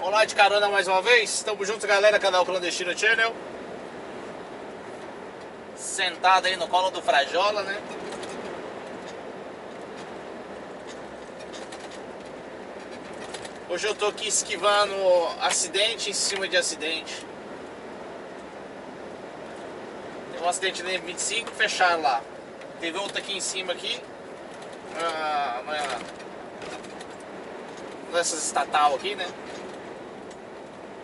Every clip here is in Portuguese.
Olá de carona mais uma vez. Estamos juntos, galera, canal Clandestino Channel. Sentado aí no colo do Frajola, né? Hoje eu tô aqui esquivando acidente em cima de acidente. Tem um acidente na M25, fecharam lá. Teve outro aqui em cima aqui. Ah, uma, dessas estatal aqui, né?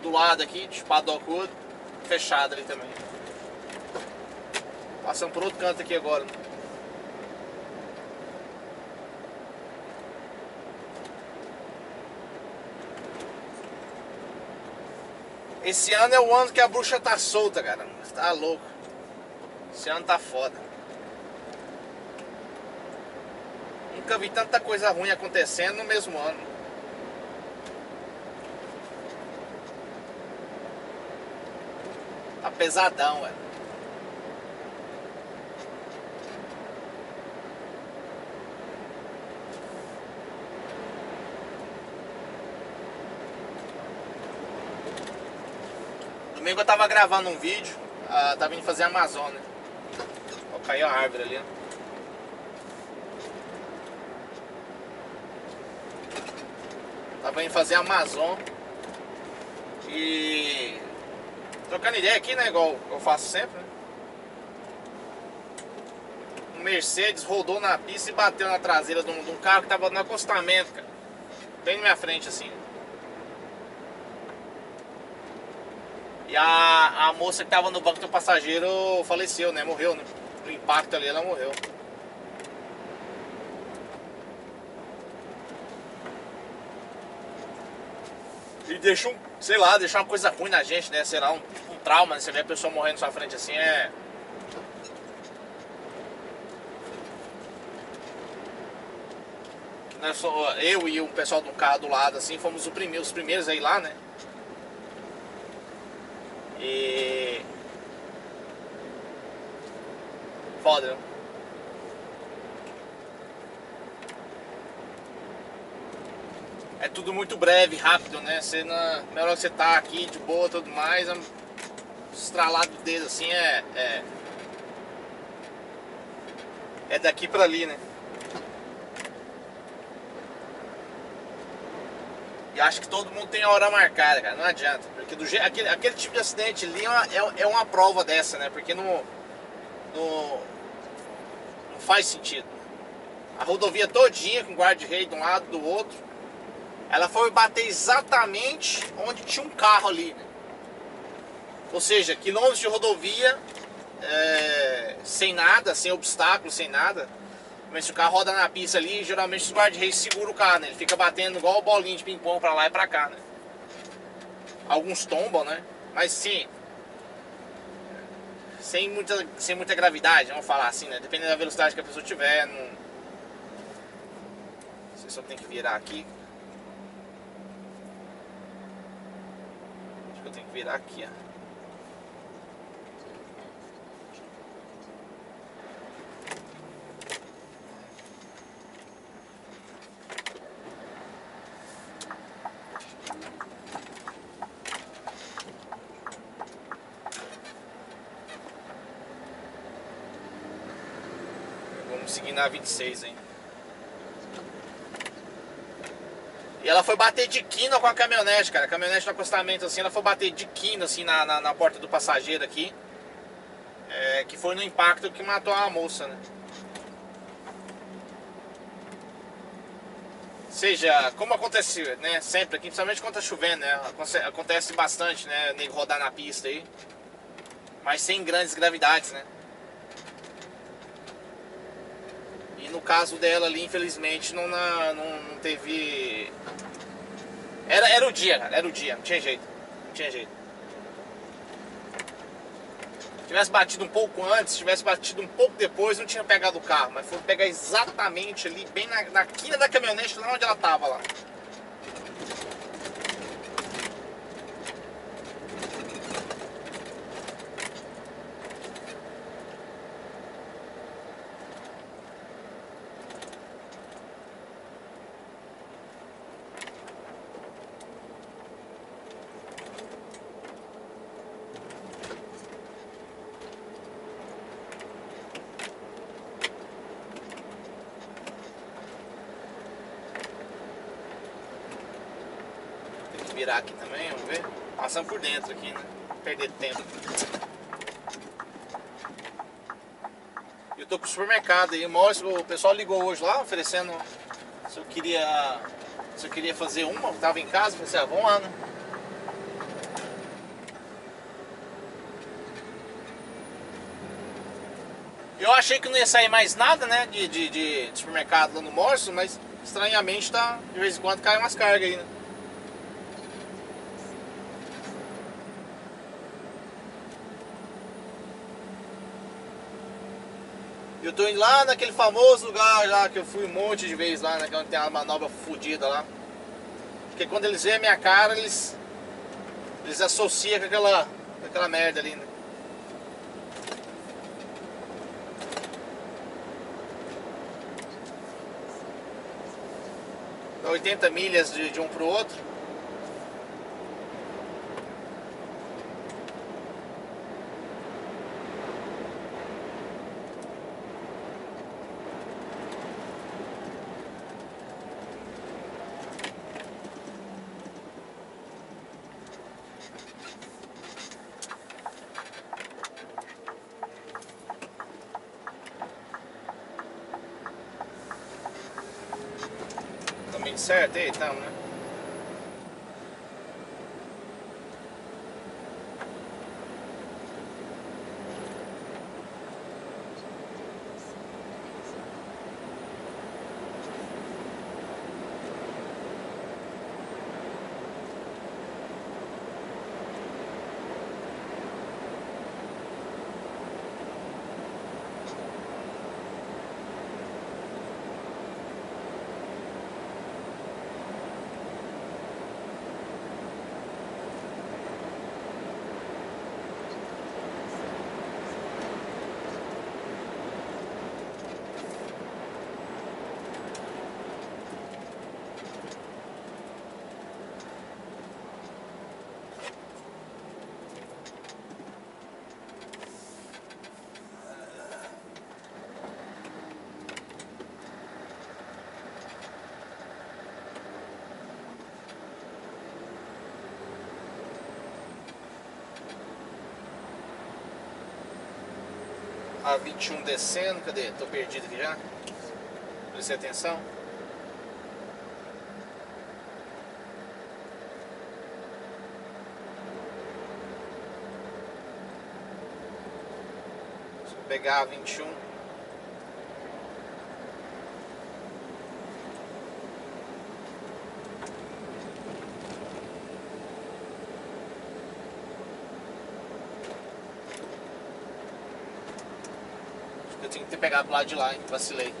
Do lado aqui, de Padocudo, fechado ali também. Passando por outro canto aqui agora. Esse ano é o ano que a bruxa tá solta, cara. Tá louco. Esse ano tá foda. Nunca vi tanta coisa ruim acontecendo no mesmo ano. Pesadão, velho. Domingo eu tava gravando um vídeo, uh, tava indo fazer a Amazônia. Ó, caiu a árvore ali. Tava indo fazer a Amazon. E. Trocando ideia aqui, né? Igual eu faço sempre, né? Um Mercedes rodou na pista e bateu na traseira de um, de um carro que tava no acostamento, cara. Bem na minha frente, assim. E a, a moça que tava no banco do passageiro faleceu, né? Morreu, né? No impacto ali ela morreu. E deixa um, sei lá, deixa uma coisa ruim na gente, né? Sei lá, um, um trauma, né? Você vê a pessoa morrendo na sua frente assim, é. Nós, eu e um pessoal do carro do lado, assim, fomos os primeiros, os primeiros aí lá, né? E. Foda, né? Tudo muito breve, rápido, né? Você na, na hora que você tá aqui de boa tudo mais, estralado do dedo assim é, é. É daqui pra ali, né? E acho que todo mundo tem a hora marcada, cara. Não adianta. Porque do jeito, aquele, aquele tipo de acidente ali é, é, é uma prova dessa, né? Porque não, não, não faz sentido. A rodovia todinha com guarda-rei de um lado do outro. Ela foi bater exatamente onde tinha um carro ali. Né? Ou seja, quilômetros de rodovia é, sem nada, sem obstáculo, sem nada. Mas se o carro roda na pista ali, geralmente os guarda-reis seguram o carro, né? Ele fica batendo igual bolinho de ping-pong pra lá e pra cá, né? Alguns tombam, né? Mas sim. Sem muita, sem muita gravidade, vamos falar assim, né? Dependendo da velocidade que a pessoa tiver. Não... Você só tem que virar aqui. Acho que eu tenho que virar aqui, ó. Vamos seguir na 26, hein? E ela foi bater de quina com a caminhonete, cara. A caminhonete no acostamento assim, ela foi bater de quina assim na, na, na porta do passageiro aqui. É, que foi no impacto que matou a moça, né? Seja, como acontece, né, sempre aqui, principalmente quando tá chovendo, né? Acontece bastante, né, nego rodar na pista aí. Mas sem grandes gravidades, né? E no caso dela ali, infelizmente, não, não, não teve. Era, era o dia, cara, era o dia, não tinha jeito. Não tinha jeito. Se tivesse batido um pouco antes, se tivesse batido um pouco depois, não tinha pegado o carro. Mas foi pegar exatamente ali, bem na, na quina da caminhonete, lá onde ela tava lá. Virar aqui também, vamos ver. Passando por dentro aqui, né? Perder tempo. Eu tô pro supermercado aí, o pessoal ligou hoje lá oferecendo se eu queria. Se eu queria fazer uma, eu tava em casa, falei assim, ah, vamos lá, né? Eu achei que não ia sair mais nada, né, de, de, de supermercado lá no Morso, mas estranhamente tá, de vez em quando cai umas cargas aí, né? Eu tô indo lá naquele famoso lugar lá que eu fui um monte de vezes lá, né, onde tem uma manobra fodida lá. Porque quando eles veem a minha cara, eles eles associam com aquela, com aquela merda ali, né? 80 milhas de, de um para o outro. Certo aí, então, né? A 21 descendo, cadê? Tô perdido aqui já. Preste atenção. Deixa eu pegar a 21. Tinha que ter pegado do lado de lá, hein? Vacilei.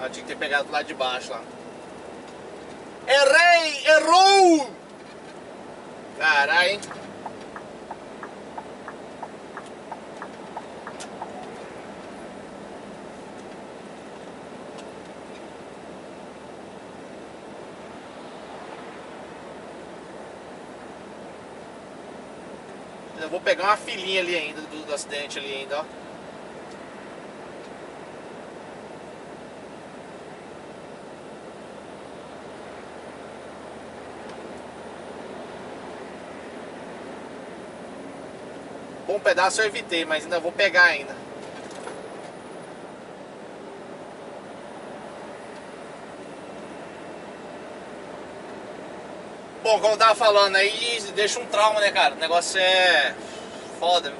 Eu tinha que ter pegado do lado de baixo lá. Errei! Errou! Caralho, hein? Vou pegar uma filhinha ali ainda do, do acidente ali ainda, ó. Bom pedaço eu evitei, mas ainda vou pegar ainda. Bom, como eu tava falando aí, deixa um trauma, né, cara? O negócio é foda.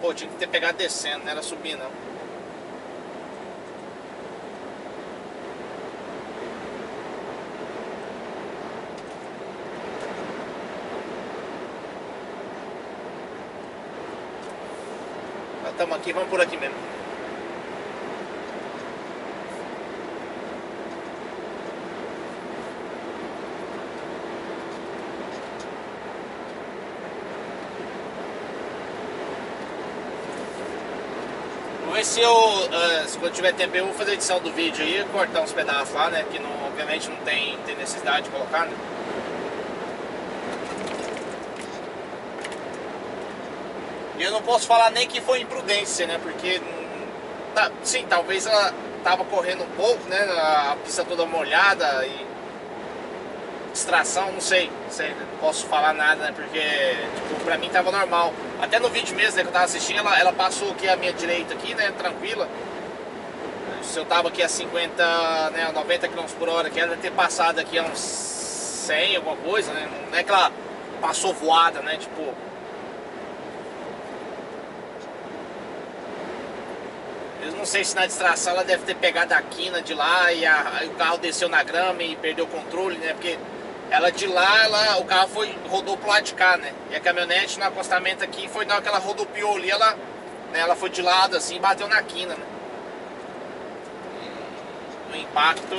Pô, tinha que ter pegado descendo, não era subir não. Estamos aqui, vamos por aqui mesmo. Se eu, uh, se quando tiver tempo, eu vou fazer a edição do vídeo aí, cortar uns pedaços lá, né? Que não, obviamente não tem, tem necessidade de colocar, né? E eu não posso falar nem que foi imprudência, né? Porque, tá, sim, talvez ela tava correndo um pouco, né? A pista toda molhada e distração, não sei, não sei, não posso falar nada, né? Porque, tipo, pra mim tava normal. Até no vídeo mesmo, né, que eu tava assistindo, ela, ela passou aqui a minha direita aqui, né? Tranquila. Se eu tava aqui a 50, né, 90 km por hora, que ela deve ter passado aqui a uns 100, alguma coisa, né? Não é que ela passou voada, né? Tipo, Eu não sei se na distração ela deve ter pegado a quina de lá e, a, o carro desceu na grama e perdeu o controle, né? Porque ela de lá, ela, o carro foi, rodou pro lado de cá, né? E a caminhonete no acostamento aqui foi na hora que ela rodopiou ali, ela, né, ela foi de lado assim e bateu na quina, né? E, o impacto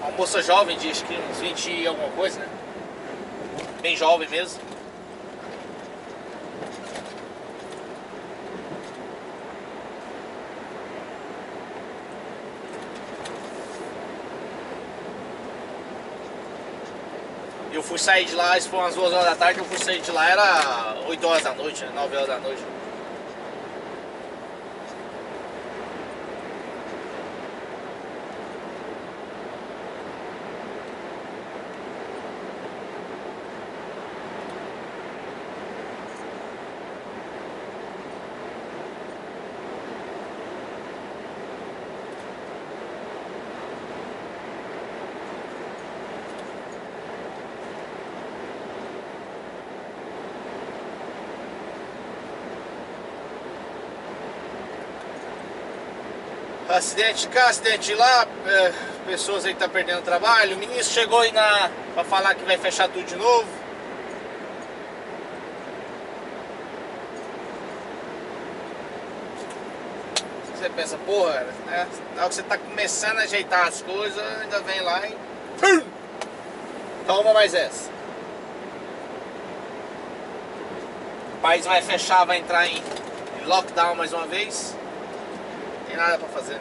uma moça jovem, acho que uns 20 e alguma coisa, né? Bem jovem mesmo. Fui sair de lá, isso foi umas 2 horas da tarde, eu fui sair de lá, era 8 horas da noite, 9 né? horas da noite. Acidente cá, acidente lá, é, pessoas aí que tá perdendo trabalho. O ministro chegou aí na, pra falar que vai fechar tudo de novo. Você pensa, porra, né? Na hora que você tá começando a ajeitar as coisas, ainda vem lá e. Toma mais essa. O país vai fechar, vai entrar em lockdown mais uma vez tem nada pra fazer.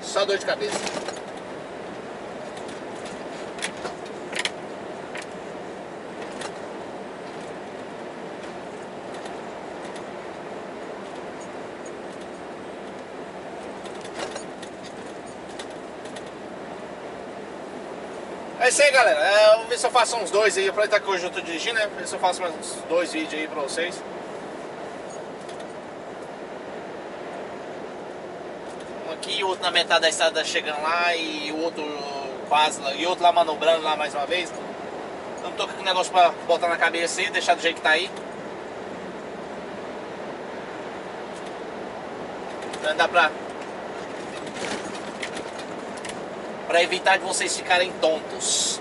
Só dor de cabeça. É isso aí, galera. É, vamos ver se eu faço uns dois aí. Aproveitar que hoje eu tô dirigindo, né? Ver se eu faço mais uns dois vídeos aí pra vocês. O outro na metade da estrada chegando lá e o outro quase lá, e outro lá manobrando lá mais uma vez. Então tô com negócio pra botar na cabeça aí, deixar do jeito que tá aí. Então dá pra. Pra evitar de vocês ficarem tontos.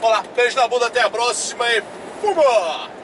Olá, beijo na bunda, até a próxima e Fuma!